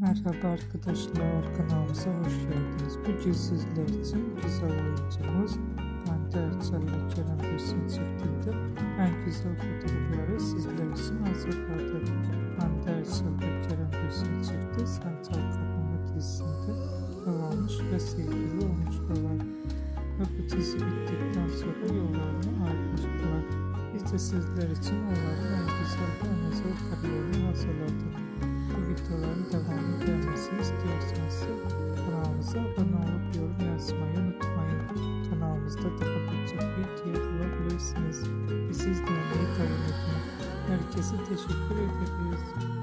Merhaba arkadaşlar kanalımıza hoş geldiniz. Bugün sizler için güzel oyuncumuz Hande Erçel ve Kerem Bürsin çiftinde en güzel fotoğrafları sizler için hazırladı. Hande Erçel ve Kerem Bürsin çifti Sancal Kapama dizisinde yol almış ve sevgili olmuşlar. Ve bu dizi bittikten sonra yollarını ayrılmışlar. De sizler için onların hasta tahakkuk diye bulabilirsiniz. Siz de beni kabul edin. Herkese teşekkür ederiz.